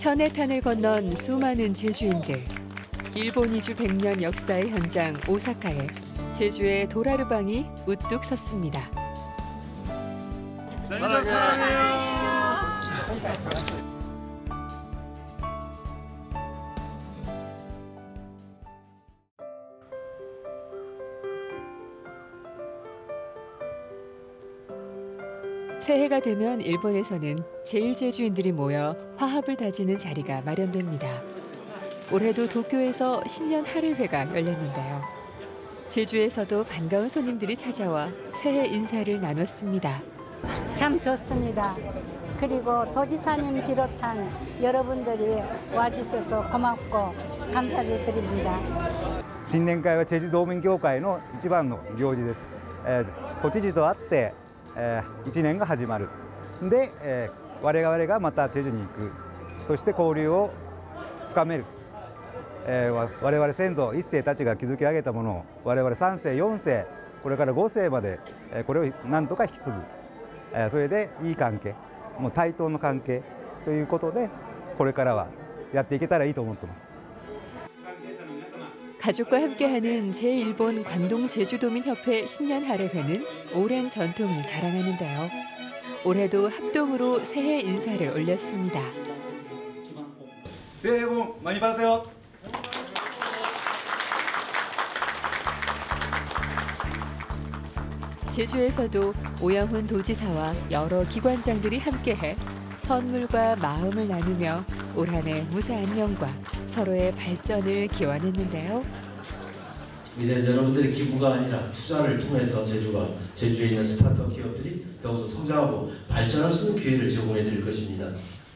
현해탄을 건넌 수많은 제주인들. 일본 이주 100년 역사의 현장 오사카에 제주의 도라르방이 우뚝 섰습니다. 새해가 되면 일본에서는 제일제주인들이 모여 화합을 다지는 자리가 마련됩니다. 올해도 도쿄에서 신년 할애회가 열렸는데요. 제주에서도 반가운 손님들이 찾아와 새해 인사를 나눴습니다. 참 좋습니다. 그리고 도지사님 비롯한 여러분들이 와주셔서 고맙고 감사를 드립니다. 新年会はチェジュ道民協会の一番の行事です、えー都知事と会って、 え1年が始まる。で、えー我々がまたチェジュに行く。そして交流を深める、えー我々先祖一世たちが築き上げたものを我々3世4世これから5世まで、えーこれをなんとか引き継ぐ、えーそれでいい関係もう対等の関係ということでこれからはやっていけたらいいと思ってます。 가족과 함께하는 제1본 관동 제주도민협회 신년 할애회는 오랜 전통을 자랑하는데요. 올해도 합동으로 새해 인사를 올렸습니다. 새해 복 많이 받으세요. 제주에서도 오영훈 도지사와 여러 기관장들이 함께해 선물과 마음을 나누며 올 한해 무사한 영과 서로의 발전을 기원했는데요. 이제 여러분들의 기부가 아니라 투자를 통해서 제주가 제주에 있는 스타트업 기업들이 더욱더 성장하고 발전할 수 있는 기회를 제공해 드릴 것입니다.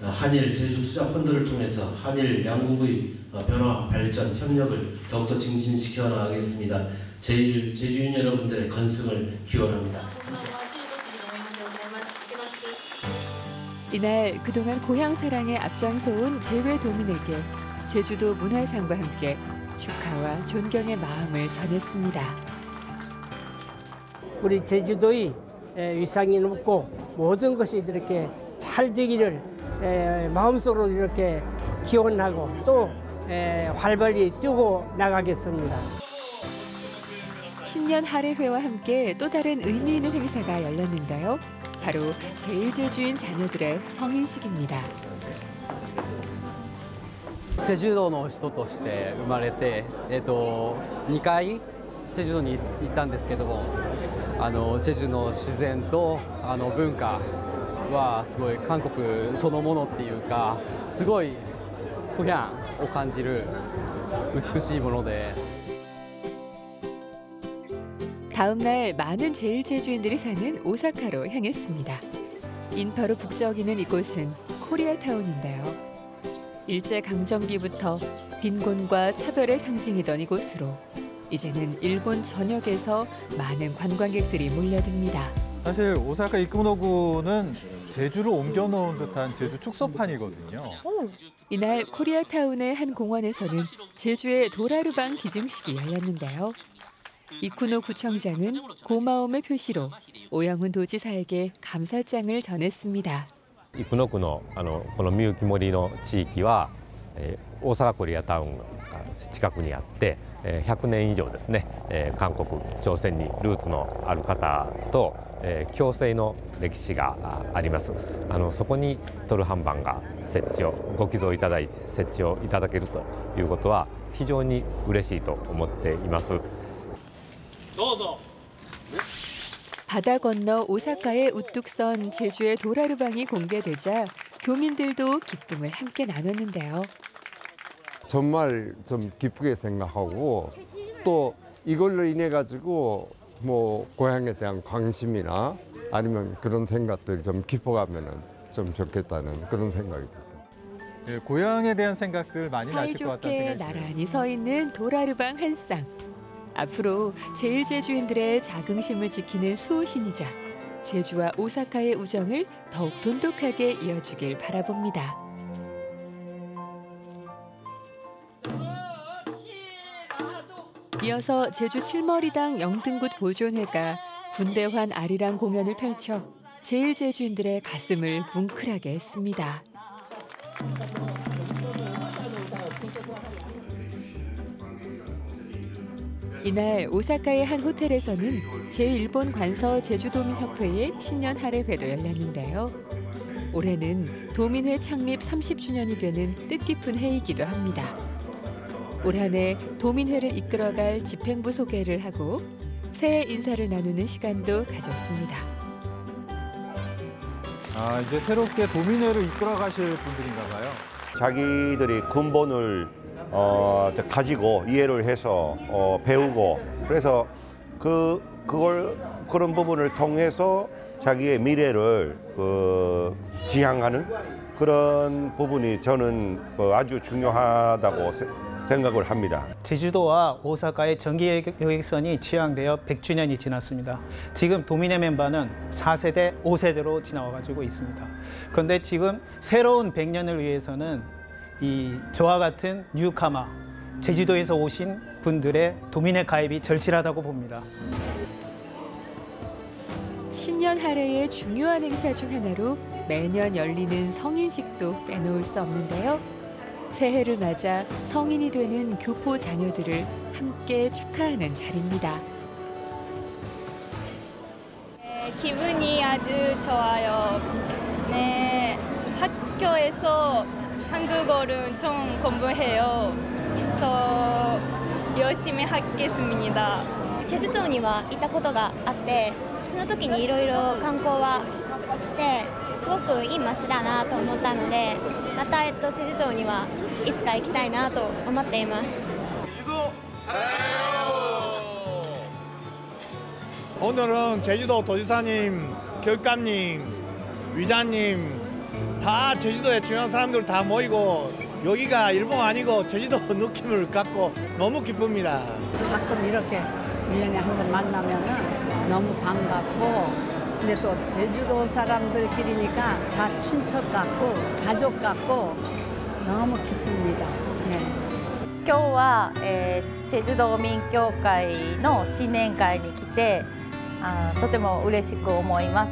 어, 한일 제주 투자 펀드를 통해서 한일 양국의 어, 변화, 발전, 협력을 더욱더 증진시켜 나가겠습니다. 제일 제주인 여러분들의 건승을 기원합니다. 이날 그동안 고향 사랑에 앞장서온 제외 도민에게 제주도 문화상과 함께 축하와 존경의 마음을 전했습니다. 우리 제주도의 에, 위상이 높고 모든 것이 이렇게 잘 되기를 에, 마음속으로 이렇게 기원하고 또 에, 활발히 뛰고 나가겠습니다. 신년 할애회와 함께 또 다른 의미 있는 행사가 열렸는데요. 바로 제일제주인 자녀들의 성인식입니다. チェジュ島の人として生まれて、えっと2回チェジュ島に行ったんですけどもあのチェジュの自然とあの文化はすごい韓国そのものっていうかすごいコヒャンを感じる美しいもので 다음 날 많은 제일제주인들이 사는 오사카로 향했습니다. 인파로 북적이는 이곳은 코리아타운인데요. 일제 강점기부터 빈곤과 차별의 상징이던 이곳으로 이제는 일본 전역에서 많은 관광객들이 몰려듭니다. 사실 오사카 이쿠노구는 제주를 옮겨놓은 듯한 제주 축소판이거든요. 이날 코리아타운의 한 공원에서는 제주의 돌하르방 기증식이 열렸는데요. 이쿠노 구청장은 고마움의 표시로 오영훈 도지사에게 감사장을 전했습니다. 生野区のあのこのみゆき森の地域は、えー大阪コリアタウンが近くにあって、えー100年以上ですね、えー韓国朝鮮にルーツのある方と、えー共生の歴史があります。あのそこにトルハンバンが設置をご寄贈いただいて設置をいただけるということは非常に嬉しいと思っています。 바다 건너 오사카에 우뚝 선 제주의 도라르방이 공개되자 교민들도 기쁨을 함께 나눴는데요. 정말 좀 기쁘게 생각하고 또 이걸로 인해 가지고 뭐 고향에 대한 관심이나 아니면 그런 생각들이 좀 깊어가면은 좀 좋겠다는 그런 생각이 듭니다. 예, 고향에 대한 생각들 많이 나실 것 같다는 사이좋게 생각이 들어요. 나란히 서 있는 도라르방 한 쌍. 앞으로 제일제주인들의 자긍심을 지키는 수호신이자 제주와 오사카의 우정을 더욱 돈독하게 이어주길 바라봅니다. 이어서 제주 칠머리당 영등굿 보존회가 군대환 아리랑 공연을 펼쳐 제일제주인들의 가슴을 뭉클하게 했습니다. 이날 오사카의 한 호텔에서는 제1본 관서 제주도민 협회의 신년 할애회도 열렸는데요. 올해는 도민회 창립 30주년이 되는 뜻깊은 해이기도 합니다. 올 한해 도민회를 이끌어갈 집행부 소개를 하고 새해 인사를 나누는 시간도 가졌습니다. 아, 이제 새롭게 도민회를 이끌어 가실 분들인가 봐요. 자기들이 근본을 어, 가지고 이해를 해서 어, 배우고 그래서 그 그걸 그런 부분을 통해서 자기의 미래를 그 지향하는 그런 부분이 저는 그 아주 중요하다고 세- 생각을 합니다. 제주도와 오사카의 전기 여객선이 취항되어 100주년이 지났습니다. 지금 도민의 멤버는 4세대, 5세대로 지나와가지고 있습니다. 그런데 지금 새로운 100년을 위해서는 이 저와 같은 뉴카마, 제주도에서 오신 분들의 도민의 가입이 절실하다고 봅니다. 신년 할애의 중요한 행사 중 하나로 매년 열리는 성인식도 빼놓을 수 없는데요. 새해를 맞아 성인이 되는 교포 자녀들을 함께 축하하는 자리입니다. 네, 기분이 아주 좋아요. 네, 학교에서 한국어를 좀 공부해요. 그래서 열심히 하겠습니다. チェジュ島には行ったことがあってその時にいろいろ観光はしてすごくいい街だなと思ったのでまた、えっと、チェジュ島にはいつか行きたいなと思っています 오늘은 제주도 도지사님, 교육감님, 위자님 다 제주도의 중요한 사람들 다 모이고 여기가 일본 아니고 제주도 느낌을 갖고 너무 기쁩니다. 가끔 이렇게 일년에 한 번 만나면은 너무 반갑고 근데 또 제주도 사람들끼리니까 다 친척 같고 가족 같고 너무 기쁩니다. 예. 今日は、えーチェジュ道民協会の新年会に来てあーとても嬉しく思います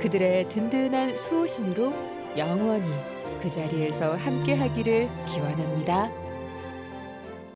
그들의 든든한 수호신으로 영원히 그 자리에서 함께하기를 기원합니다.